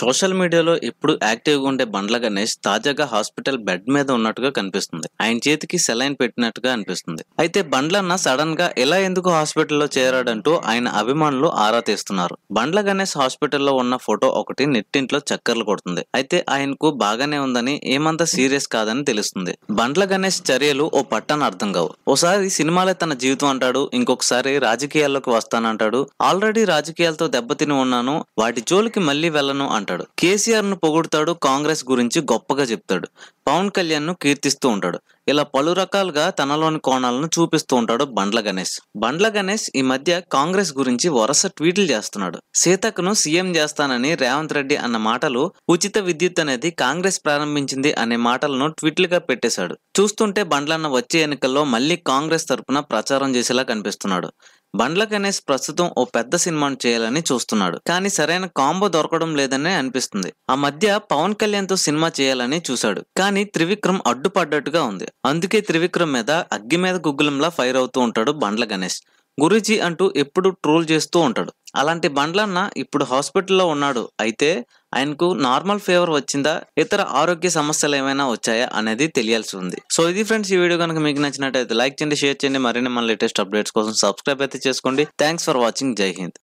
Social మీడియాలో ఎప్పుడు యాక్టివ్గా ఉండే బండ్ల గణేష్ తాజాగా హాస్పిటల్ బెడ్ మీద ఉన్నట్టుగా కనిపిస్తుంది. ఆయన చేతికి సెలైన్ పెట్టినట్టుగా అనిపిస్తుంది. అయితే బండ్లన్న సడన్గా ఎలా ఎందుకు హాస్పిటల్లో చేరాడంటూ ఆయన అభిమానులు ఆరా తీస్తున్నారు. బండ్ల గణేష్ హాస్పిటల్లో ఉన్న ఫోటో ఒకటి నెట్టింట్లో చక్కర్లు కొడుతుంది. అయితే ఆయనకు బాగానే ఉందని ఏమంత సీరియస్ కాదని తెలుస్తుంది. బండ్ల గణేష్ చర్యలు ఓ పట్టని అర్థం కావు. ఓసారి సినిమాలే తన జీవితం అంటాడు ఇంకొకసారి రాజకీయాల్లోకి వస్తానంటాడు. ఆల్రెడీ రాజకీయాలతో దెబ్బతిని ఉన్నాను వాటి జోలికి మళ్ళీ వెళ్ళను అంటాడు. కేసీఆర్ను పొగుడతాడు కాంగ్రెస్ గురించి గొప్పగా చెప్తాడు. పవన్ కళ్యాణ్ను కీర్తిస్తూ ఉంటాడు. ఇలా పలు రకాలుగా తనలోని కోణాలను చూపిస్తూ ఉంటాడు బండ్ల గణేష్. బండ్ల గణేష్ ఈ మధ్య కాంగ్రెస్ గురించి వరుస ట్వీట్లు చేస్తున్నాడు. సీతకును సీఎం చేస్తానని రేవంత్ రెడ్డి అన్న మాటలు ఉచిత విద్యుత్ అనేది కాంగ్రెస్ ప్రారంభించింది అనే మాటలను ట్వీట్లుగా పెట్టేశాడు. చూస్తుంటే బండ్లన్న వచ్చే ఎన్నికల్లో మళ్ళీ కాంగ్రెస్ తరపున ప్రచారం చేసేలా కనిపిస్తున్నాడు. బండ్ల గణేష్ ప్రస్తుతం ఓ పెద్ద సినిమాను చేయాలని చూస్తున్నాడు. కానీ సరైన కాంబో దొరకడం లేదని అనిపిస్తుంది. ఆ మధ్య పవన్ కళ్యాణ్తో సినిమా చేయాలని చూశాడు. కానీ త్రివిక్రమ్ అడ్డుపడ్డట్టుగా ఉంది. అందుకే త్రివిక్రమ్ మీద అగ్గి మీద గుగ్గులంలా ఫైర్ అవుతూ ఉంటాడు బండ్ల గణేష్. గురూజీ అంటూ ఎప్పుడు ట్రోల్ చేస్తూ ఉంటాడు. అలాంటి బండ్లన్న ఇప్పుడు హాస్పిటల్లో ఉన్నాడు. అయితే ఆయనకు నార్మల్ ఫీవర్ వచ్చిందా ఇతర ఆరోగ్య సమస్యలు ఏమైనా వచ్చాయా అనేది తెలియాల్సి ఉంది. సో ఇది ఫ్రెండ్స్ ఈ వీడియో కనుక మీకు నచ్చినట్టయితే లైక్ చేయండి షేర్ చేయండి. మరిన్ని మన లేటెస్ట్ అప్డేట్స్ కోసం సబ్స్క్రైబ్ అయితే చేసుకోండి. Thanks for watching. Jai Hind.